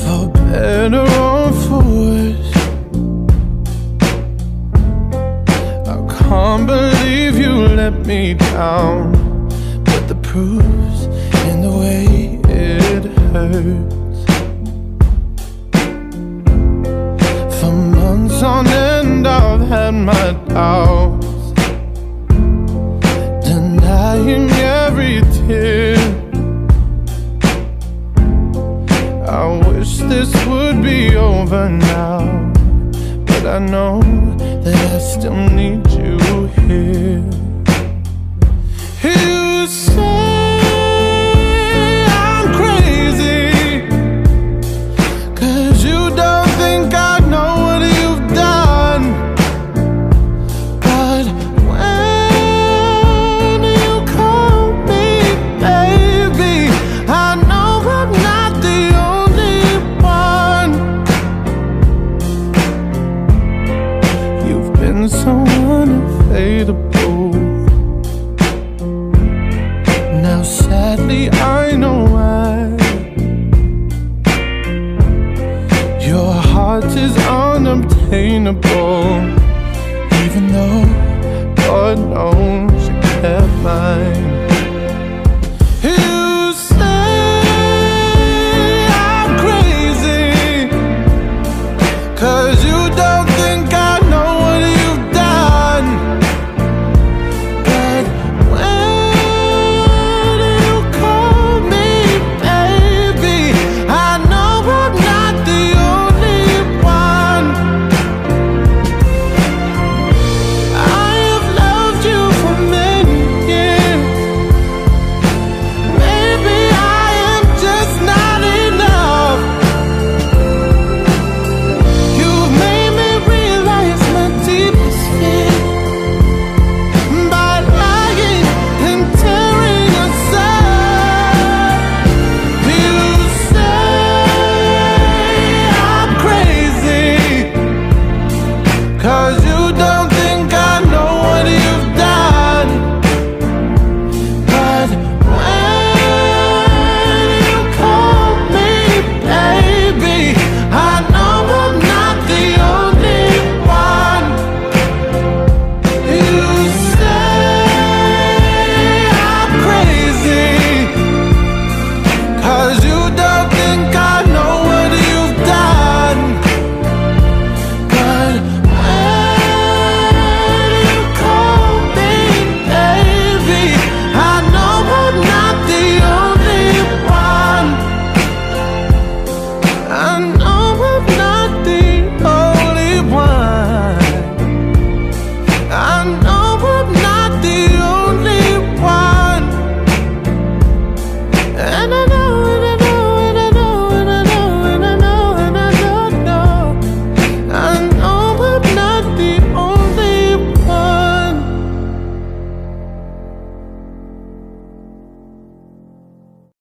For better or for worse I can't believe you let me down. But the proof's in the way it hurts. For months on end I've had my doubts. I wish this would be over now But I know that I still need you unavailable Now sadly I know why. Your heart is unobtainable Even though God knows